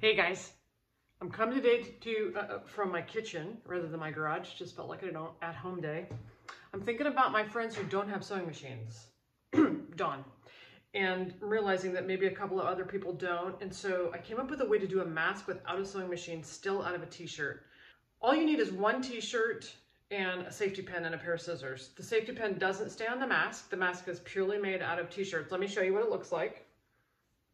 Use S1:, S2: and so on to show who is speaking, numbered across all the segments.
S1: Hey guys, I'm coming today to, uh, uh, from my kitchen rather than my garage. Just felt like an at-home day. I'm thinking about my friends who don't have sewing machines. Dawn. And realizing that maybe a couple of other people don't. And so I came up with a way to do a mask without a sewing machine, still out of a t-shirt. All you need is one t-shirt and a safety pin and a pair of scissors. The safety pin doesn't stay on the mask. The mask is purely made out of t-shirts. Let me show you what it looks like.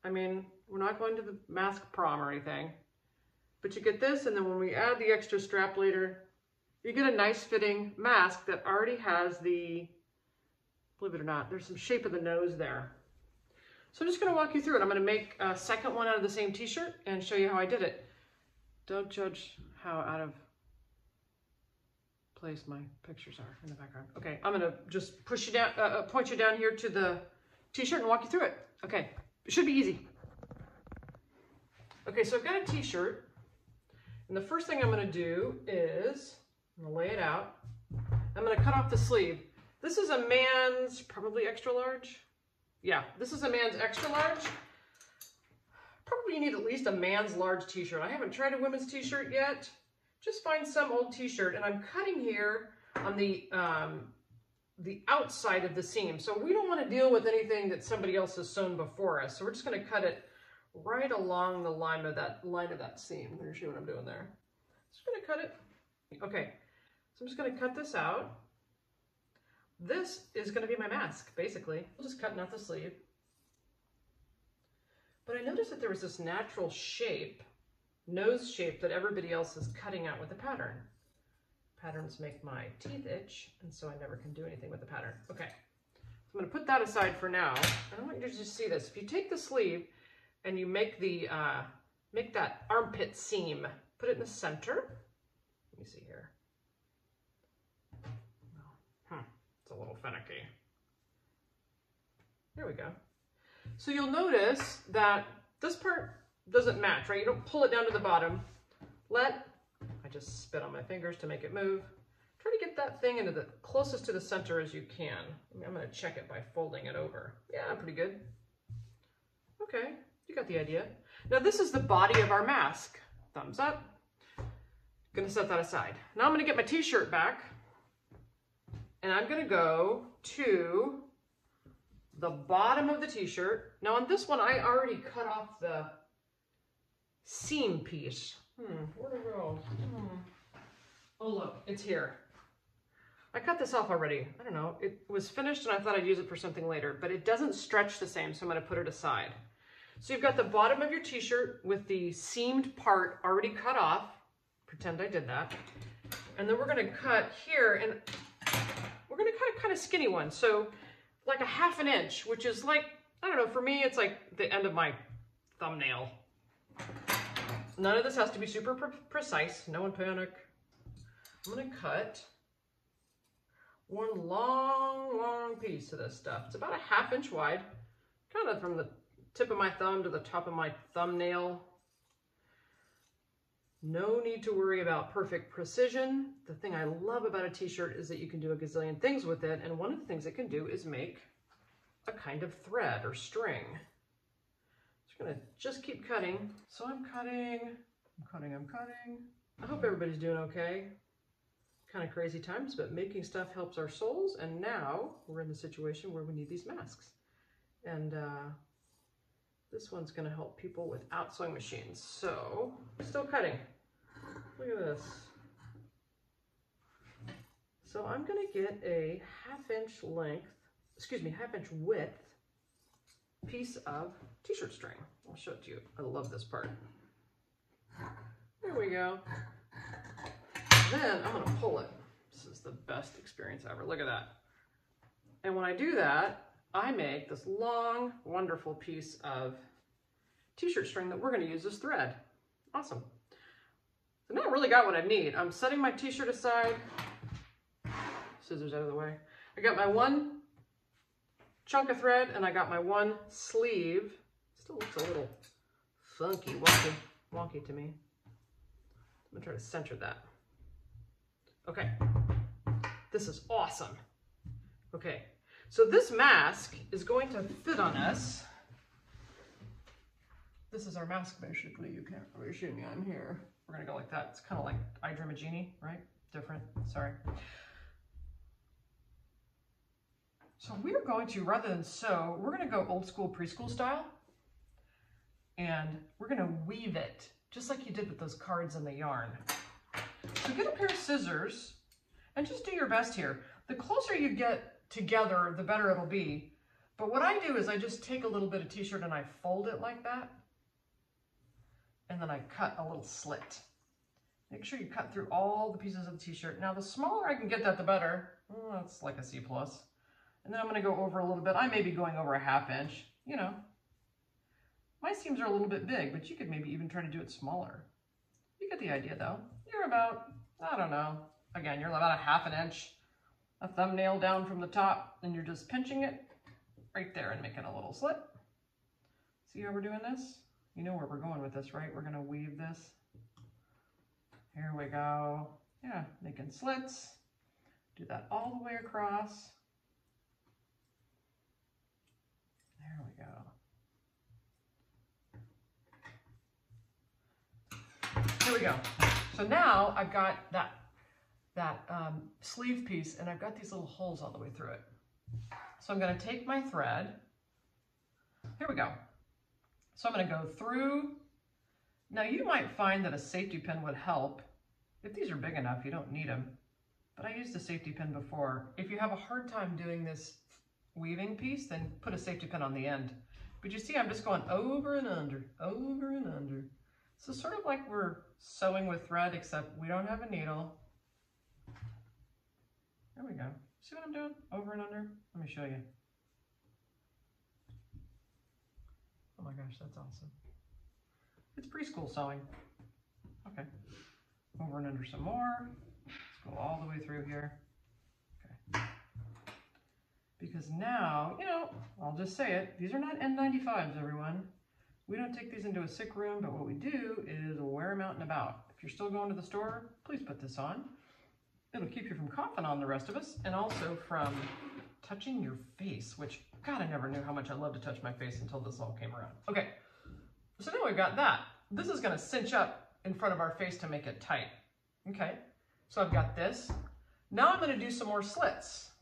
S1: I mean, we're not going to the mask prom or anything. But you get this, and then when we add the extra strap later, you get a nice fitting mask that already has the, believe it or not, there's some shape of the nose there. So I'm just gonna walk you through it. I'm gonna make a second one out of the same t-shirt and show you how I did it. Don't judge how out of place my pictures are in the background. Okay, I'm gonna just push you down, uh, uh point you down here to the t-shirt and walk you through it. Okay, it should be easy. Okay, so I've got a t-shirt, and the first thing I'm gonna do is, I'm gonna lay it out. I'm gonna cut off the sleeve. This is a man's, probably extra large. Yeah, this is a man's extra large. Probably you need at least a man's large t-shirt. I haven't tried a women's t-shirt yet. Just find some old t-shirt, and I'm cutting here on the um, the outside of the seam. So we don't want to deal with anything that somebody else has sewn before us. So we're just going to cut it right along the line of that line of that seam. I'm you what I'm doing there. I'm just going to cut it. Okay, so I'm just going to cut this out. This is going to be my mask, basically. I'm just cutting out the sleeve. But I noticed that there was this natural shape, nose shape, that everybody else is cutting out with the pattern. Patterns make my teeth itch, and so I never can do anything with the pattern. Okay, so I'm going to put that aside for now. I want you to just see this. If you take the sleeve and you make the uh, make that armpit seam, put it in the center. Let me see here. Hmm, it's a little finicky. There we go. So you'll notice that this part doesn't match, right? You don't pull it down to the bottom. Let, I just spit on my fingers to make it move. Try to get that thing into the closest to the center as you can. I'm gonna check it by folding it over. Yeah, pretty good. Okay, you got the idea. Now this is the body of our mask. Thumbs up. Gonna set that aside. Now I'm gonna get my t-shirt back and I'm gonna go to the bottom of the t-shirt. Now on this one, I already cut off the seam piece. Hmm, where'd it go? Hmm. Oh look, it's here. I cut this off already. I don't know, it was finished and I thought I'd use it for something later, but it doesn't stretch the same, so I'm gonna put it aside. So you've got the bottom of your t-shirt with the seamed part already cut off. Pretend I did that. And then we're gonna cut here and we're gonna cut a kind of skinny one. So like a half an inch, which is like, I don't know, for me, it's like the end of my thumbnail. None of this has to be super pre precise. No one panic. I'm gonna cut one long, long piece of this stuff. It's about a half inch wide, kind of from the tip of my thumb to the top of my thumbnail. No need to worry about perfect precision. The thing I love about a t-shirt is that you can do a gazillion things with it, and one of the things it can do is make a kind of thread or string. Just gonna just keep cutting. So I'm cutting, I'm cutting, I'm cutting. I hope everybody's doing okay. Kind of crazy times, but making stuff helps our souls, and now we're in the situation where we need these masks. And uh, this one's gonna help people without sewing machines. So, still cutting. Look at this. So I'm gonna get a half inch length, excuse me, half inch width piece of t-shirt string. I'll show it to you. I love this part. There we go. Then I'm gonna pull it. This is the best experience ever. Look at that. And when I do that, I make this long, wonderful piece of t-shirt string that we're gonna use as thread. Awesome. So now I really got what I need. I'm setting my t-shirt aside. Scissors out of the way. I got my one chunk of thread and I got my one sleeve. Still looks a little funky, wonky, wonky to me. I'm gonna try to center that. Okay, this is awesome. Okay, so this mask is going to fit on us this is our mask basically. You can't really see me, I'm here. We're gonna go like that. It's kind of like I Dream a Jeannie, right? Different, sorry. So we're going to, rather than sew, we're gonna go old school preschool style. And we're gonna weave it, just like you did with those cards and the yarn. So get a pair of scissors and just do your best here. The closer you get together, the better it'll be. But what I do is I just take a little bit of t-shirt and I fold it like that. And then I cut a little slit. Make sure you cut through all the pieces of the t-shirt. Now the smaller I can get that, the better. That's like a C plus. And then I'm gonna go over a little bit. I may be going over a half inch, you know. My seams are a little bit big, but you could maybe even try to do it smaller. You get the idea though. You're about, I don't know, again, you're about a half an inch, a thumbnail down from the top, and you're just pinching it right there and making a little slit. See how we're doing this? You know where we're going with this, right? We're gonna weave this. Here we go. Yeah, making slits. Do that all the way across. There we go. Here we go. So now I've got that, that um, sleeve piece and I've got these little holes all the way through it. So I'm gonna take my thread. Here we go. So I'm gonna go through. Now you might find that a safety pin would help. If these are big enough, you don't need them. But I used a safety pin before. If you have a hard time doing this weaving piece, then put a safety pin on the end. But you see, I'm just going over and under, over and under. So sort of like we're sewing with thread, except we don't have a needle. We go. See what I'm doing? Over and under? Let me show you. Oh my gosh, that's awesome. It's preschool sewing. Okay. Over and under some more. Let's go all the way through here. Okay. Because now, you know, I'll just say it, these are not N95s, everyone. We don't take these into a sick room, but what we do is wear them out and about. If you're still going to the store, please put this on. It'll keep you from coughing on the rest of us and also from touching your face, which, God, I never knew how much I love to touch my face until this all came around. Okay, so now we've got that. This is gonna cinch up in front of our face to make it tight. Okay, so I've got this. Now I'm gonna do some more slits.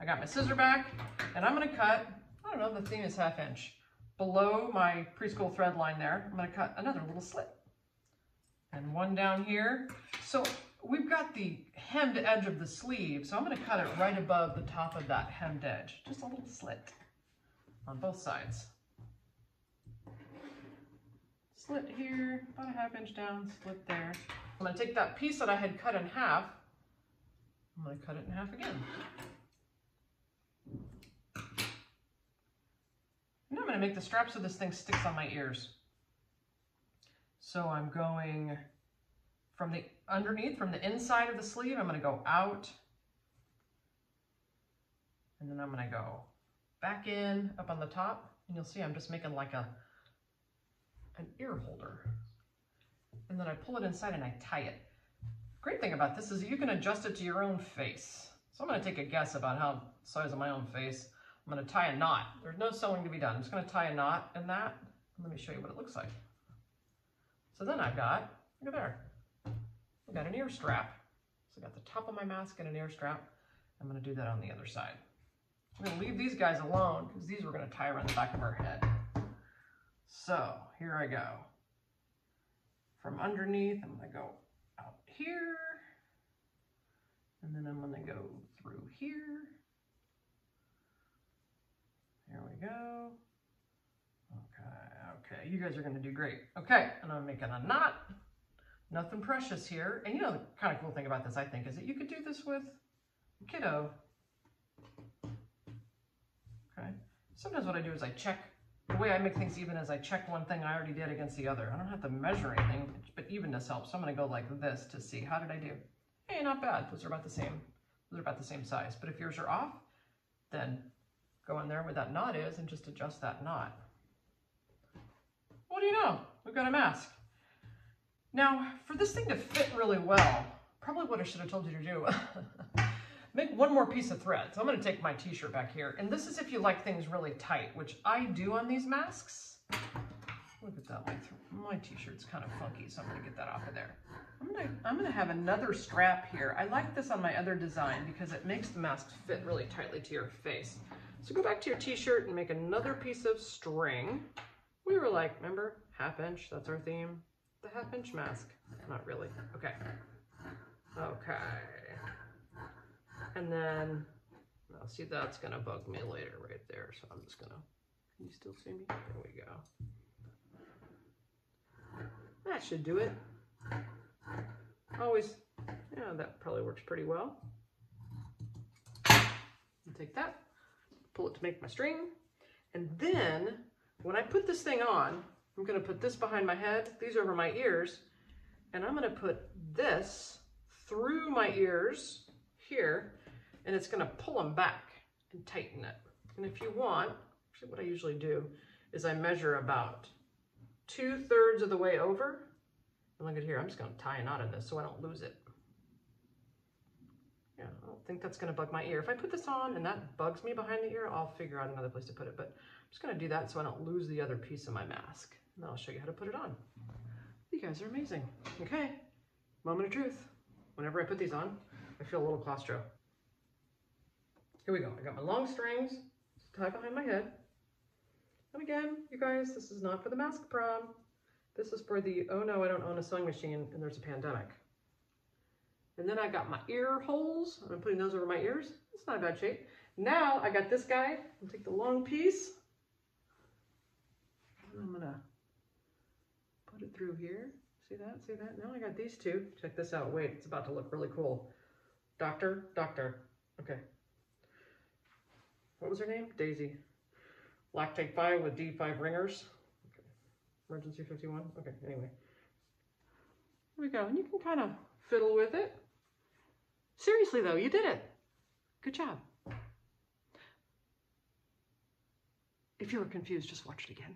S1: I got my scissor back and I'm gonna cut, I don't know, the thing is half inch. Below my preschool thread line there, I'm gonna cut another little slit. And one down here. So we've got the hemmed edge of the sleeve, so I'm gonna cut it right above the top of that hemmed edge. Just a little slit on both sides. Slit here, about a half inch down, slit there. I'm gonna take that piece that I had cut in half, I'm gonna cut it in half again. Now I'm gonna make the strap so this thing sticks on my ears. So I'm going from the underneath, from the inside of the sleeve, I'm gonna go out. And then I'm gonna go back in, up on the top, and you'll see I'm just making like a an ear holder. And then I pull it inside and I tie it. Great thing about this is you can adjust it to your own face. So I'm gonna take a guess about how size of my own face. I'm gonna tie a knot. There's no sewing to be done. I'm just gonna tie a knot in that. Let me show you what it looks like. So then I've got, look at there, I've got an ear strap. So I got the top of my mask and an ear strap. I'm gonna do that on the other side. I'm gonna leave these guys alone because these we're gonna tie around the back of our head. So here I go. From underneath, I'm gonna go out here. And then I'm gonna go through here. Here we go. Okay, okay, you guys are gonna do great. Okay, and I'm making a knot. Nothing precious here. And you know the kind of cool thing about this, I think, is that you could do this with kiddo. Okay. Sometimes what I do is I check, the way I make things even is I check one thing I already did against the other. I don't have to measure anything, but evenness helps. So I'm gonna go like this to see, how did I do? Hey, not bad. Those are about the same. Those are about the same size. But if yours are off, then go in there where that knot is and just adjust that knot. What do you know? We've got a mask. Now, for this thing to fit really well, probably what I should have told you to do, make one more piece of thread. So I'm gonna take my t-shirt back here, and this is if you like things really tight, which I do on these masks. Look at that. My, my t-shirt's kind of funky, so I'm gonna get that off of there. I'm gonna, I'm gonna have another strap here. I like this on my other design because it makes the mask fit really tightly to your face. So go back to your t-shirt and make another piece of string. We were like, remember, half inch, that's our theme. The half inch mask. Not really. Okay. Okay. And then, I'll see that's gonna bug me later right there. So I'm just gonna, can you still see me? There we go. That should do it. Always, yeah, that probably works pretty well. I'll take that, pull it to make my string. And then when I put this thing on, I'm gonna put this behind my head, these over my ears, and I'm gonna put this through my ears here, and it's gonna pull them back and tighten it. And if you want, actually what I usually do is I measure about two thirds of the way over. And look at here, I'm just gonna tie a knot in this so I don't lose it. Yeah, I don't think that's gonna bug my ear. If I put this on and that bugs me behind the ear, I'll figure out another place to put it. But I'm just gonna do that so I don't lose the other piece of my mask. And I'll show you how to put it on. You guys are amazing. Okay, moment of truth. Whenever I put these on, I feel a little claustro. Here we go. I got my long strings tied behind my head. And again, you guys, this is not for the mask prom. This is for the, oh no, I don't own a sewing machine and there's a pandemic. And then I got my ear holes. I'm putting those over my ears. It's not a bad shape. Now I got this guy. I'll take the long piece. I'm gonna put it through here. See that? See that? Now I got these two. Check this out. Wait, it's about to look really cool. Doctor, doctor. Okay. What was her name? Daisy. Lactate 5 with D5 ringers. Okay. Emergency 51. Okay, anyway. Here we go. And you can kind of fiddle with it. Seriously though, you did it. Good job. If you were confused, just watch it again.